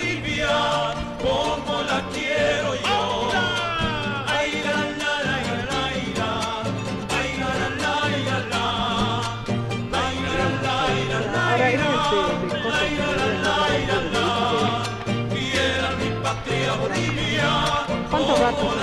Bolivia como la quiero yo. Ay, la, la, la, la, la, ay, la, la, la, la, la. Ay, la, la, la, la, este, mi patria Bolivia ¿Cuánto rato?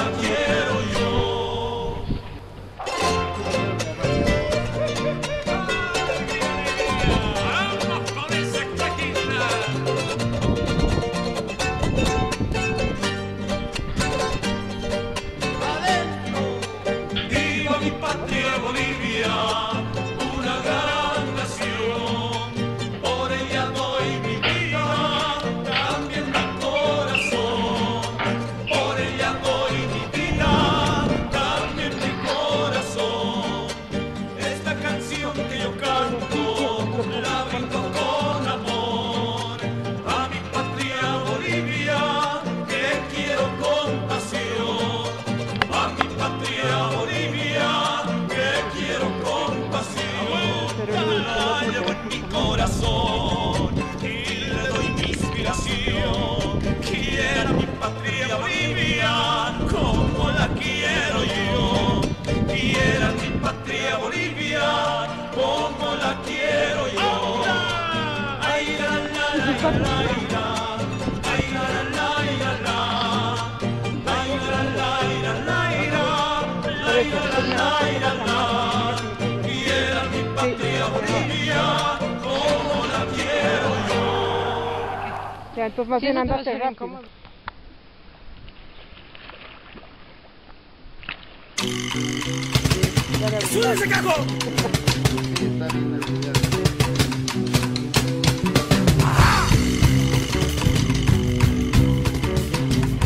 Ya, entonces más Sí, bien eso te va a andaste ser rápido. incómodo.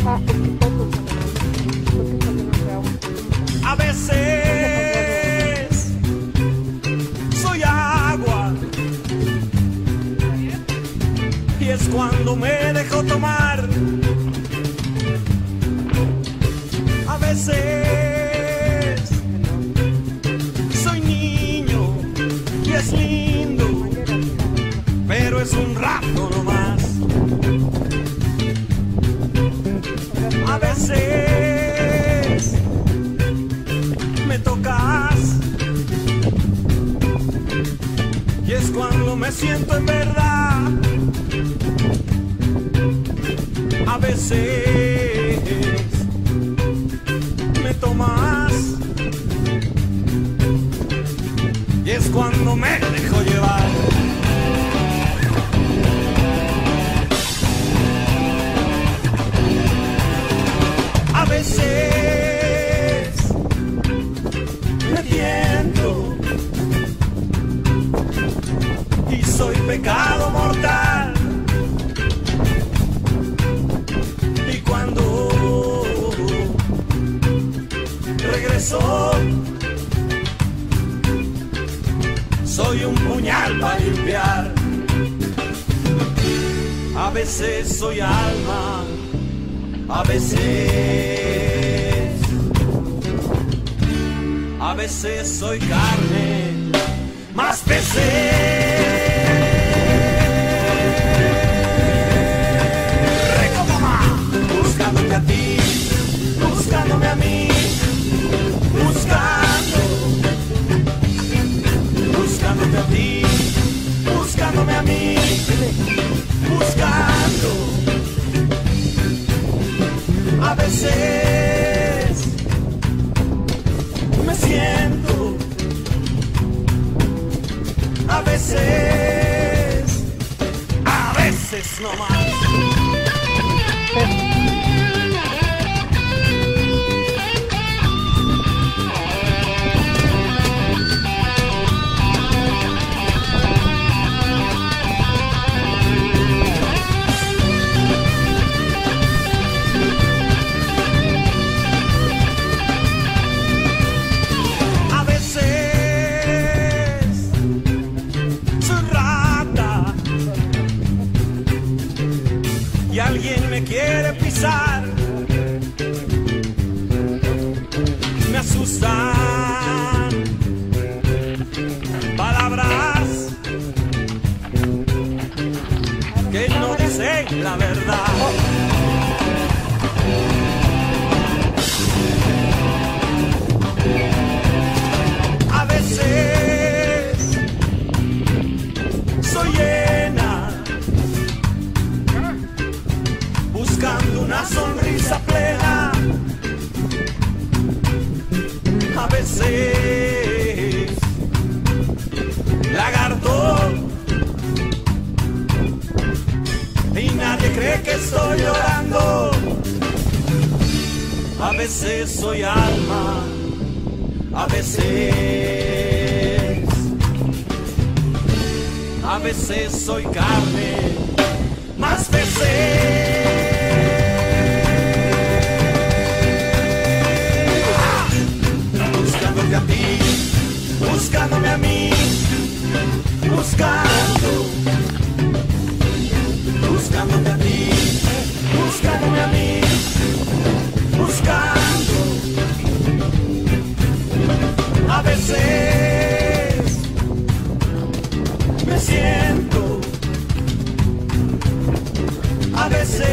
Ah, es que poco, porque esto que no se ahoga. A veces cuando me dejo tomar. A veces soy niño y es lindo, pero es un rato nomás. A veces me tocas y es cuando me siento en verdad. A veces me tomas y es cuando me dejo llevar. A veces me tiento y soy pecado mortal. Soy un puñal para limpiar. A veces soy alma, a veces, a veces soy carne, más veces. Veces, a veces no más. la verdad. A veces soy llena buscando una sonrisa plena. A veces cree que estoy llorando. A veces soy alma, a veces. A veces soy carne, más veces. siento. A veces,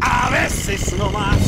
a veces no más.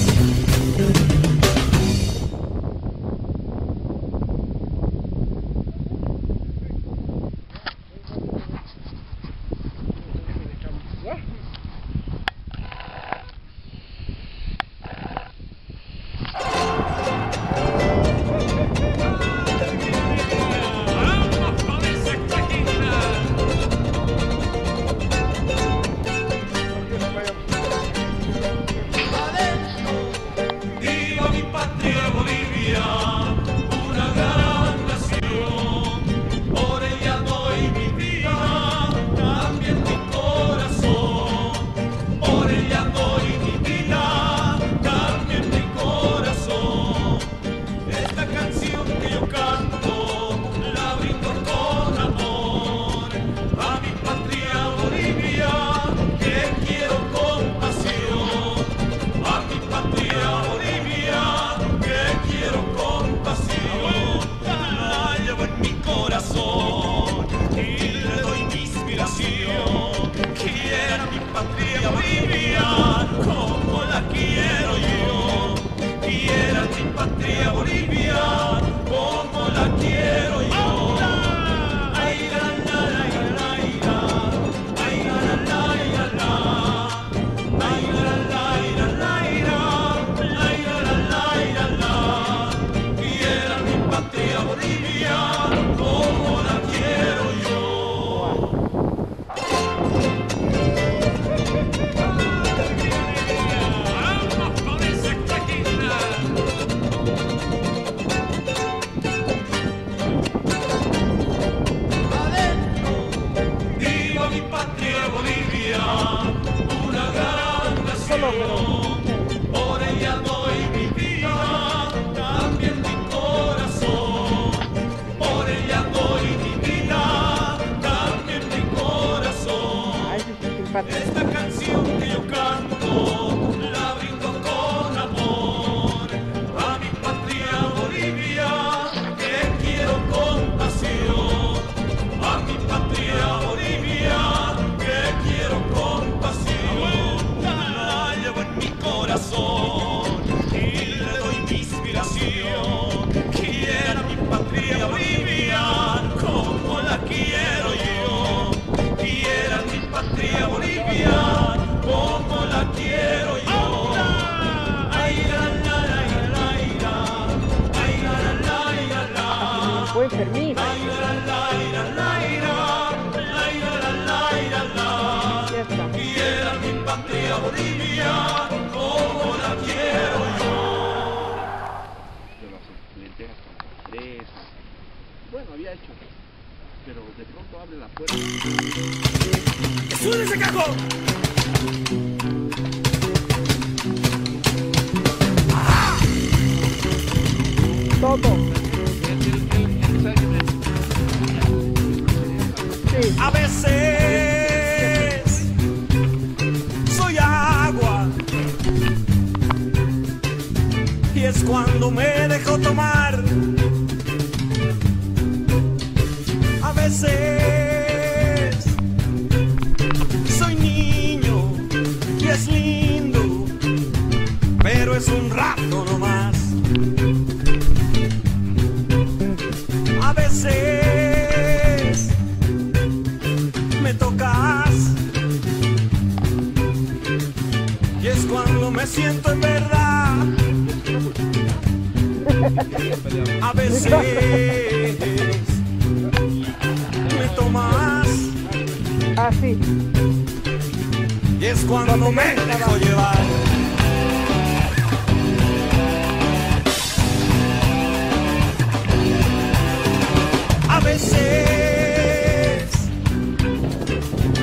Bueno, había hecho. Pero de pronto abre la puerta. ¡Sube ese cajo! todo. Sí. A veces soy agua y es cuando me dejo tomar. A veces. Soy niño y es lindo, pero es un rato nomás. A veces me tocas y es cuando me siento en verdad. A veces tomas Así. y es cuando me dejo llevar. A veces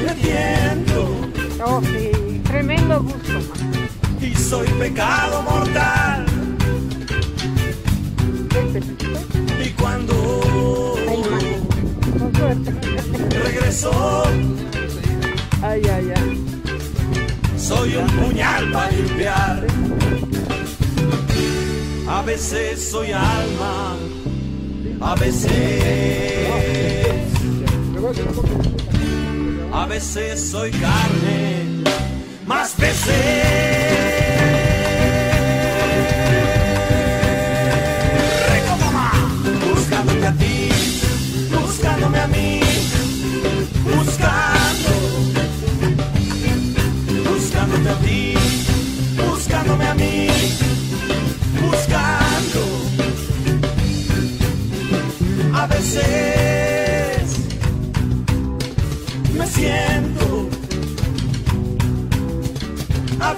me tiento Oh, sí. Tremendo gusto. y soy pecado mortal. soy un puñal para limpiar. A veces soy alma, a veces. A veces soy carne, más veces. buscándome a ti, buscándome a mí, buscándome.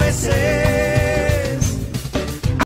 acontecer.